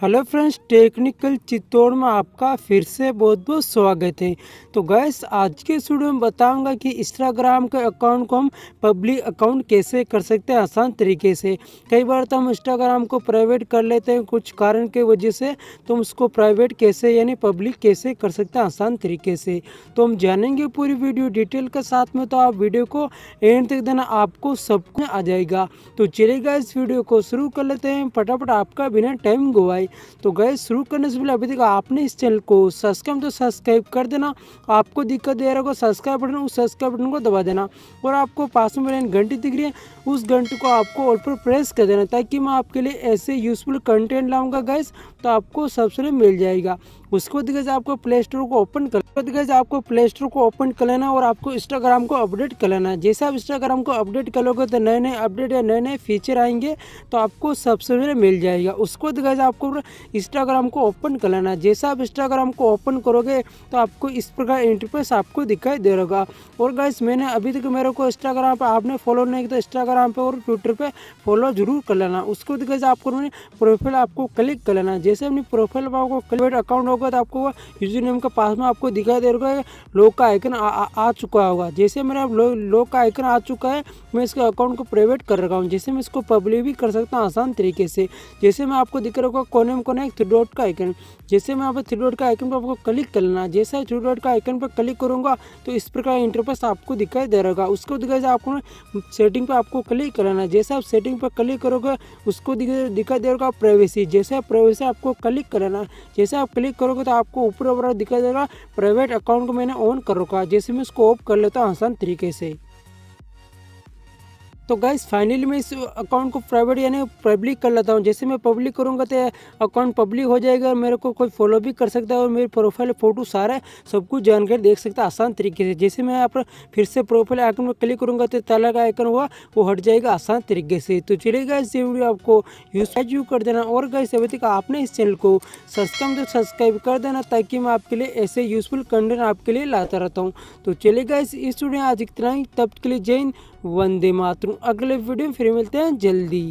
Hello friends, technical Chittor में आपका फिर से बहुत बहुत स्वागत है। तो गैस आज के वीडियो में बताऊँगा कि इंस्टाग्राम के अकाउंट को हम पब्लिक अकाउंट कैसे कर सकते हैं आसान तरीके से। कई बार तो हम इंस्टाग्राम को प्राइवेट कर लेते हैं, कुछ कारण के वजह से तो हम उसको प्राइवेट कैसे, यानी पब्लिक कैसे कर सकते हैं आसान तरीके से। तो हम जानेंगे पूरी वीडियो डिटेल के साथ में तो आप वीडियो को एंड तक देना आपको सब आ जाएगा। तो चलेगा इस वीडियो को शुरू कर लेते हैं। फटाफट आपका बिना टाइम गवाए तो गए शुरू करने से पहले अभी तक आपने इस चैनल को सब्सक्राइब तो सब्सक्राइब कर देना। आपको दिक्कत दे रहा होगा, सब्सक्राइब बटन, उस सब्सक्राइब बटन को दबा देना। और आपको पास में घंटी दिख रही है, उस घंटे को आपको ऑल पर प्रेस कर देना ताकि मैं आपके लिए ऐसे यूजफुल कंटेंट लाऊँगा गैस तो आपको सबसे मिल जाएगा। उसको दिखे आपको प्ले स्टोर को ओपन कर दिखे आपको प्ले स्टोर को ओपन कर लेना और आपको इंस्टाग्राम को अपडेट कर लेना। है जैसे आप इंस्टाग्राम को अपडेट करोगे तो नए नए अपडेट या नए नए फीचर आएँगे तो आपको सबसे पहले मिल जाएगा। उसको दिखे आपको इंस्टाग्राम को ओपन कर लेना। है जैसे आप इंस्टाग्राम को ओपन करोगे तो आपको इस प्रकार इंटरफेस आपको दिखाई दे रहेगा और गैस मैंने अभी तक मेरे को इंस्टाग्राम पर आपने फॉलो नहीं किया तो इंस्टाग्राम पर और ट्विटर पर फॉलो ज़रूर कर लेना। उसको दिखे आपको प्रोफ़ाइल आपको क्लिक कर लेना। जैसे अपनी प्रोफ़ाइल पर आपको अकाउंट होगा तो आपको यूज़र नेम के पास में आपको दिखाई दे रहा है लोग का आइकन आ, चुका होगा। जैसे मेरा लोग का आइकन आ चुका है मैं इसके अकाउंट को प्राइवेट कर रखा हूँ। जैसे मैं इसको पब्लिक भी कर सकता हूँ आसान तरीके से। जैसे मैं आपको दिख रहा कोने में कोने थ्री डॉट का आइकन जैसे मैं यहाँ थ्री डॉट का आइकन पर आपको क्लिक कर लेना। जैसे थ्री डॉट का आइकन पर क्लिक करूँगा तो इस प्रकार इंटरफेस आपको दिखाई दे रहेगा उसको दिखाई आपको सेटिंग पर आपको क्लिक कर लेना। जैसे आप सेटिंग पर क्लिक करोगे उसको दिखाई दे रहेगा प्राइवेसी जैसे प्राइवेसी आपको क्लिक कर लेना। जैसे आप क्लिक करोगे तो आपको ऊपर ऊपर दिखाई देगा। प्राइवेट अकाउंट को मैंने ऑन कर रखा जैसे मैं इसको ऑफ़ कर लेता हूँ आसान तरीके से। तो गाइस फाइनली मैं इस अकाउंट को प्राइवेट यानी पब्लिक कर लेता हूँ। जैसे मैं पब्लिक करूँगा तो अकाउंट पब्लिक हो जाएगा और मेरे को कोई फॉलो भी कर सकता है और मेरी प्रोफ़ाइल फ़ोटो सारा सब कुछ जानकारी देख सकता है आसान तरीके से। जैसे मैं पर फिर से प्रोफ़ाइल आइकन में क्लिक करूँगा तो ताला का आइकन हुआ, वो हट जाएगा आसान तरीके से। तो चलिए इस वीडियो आपको यूज़ यू कर देना। और गाइस अभी तक आपने इस चैनल को सब्सक्राइब तो सब्सक्राइब कर देना ताकि मैं आपके लिए ऐसे यूजफुल कंटेंट आपके लिए लाता रहता हूँ। तो चलिएगा इस वीडियो आज इतना ही। तब के लिए जय हिंद। वंदे मातरम। अगले वीडियो में फिर मिलते हैं जल्दी।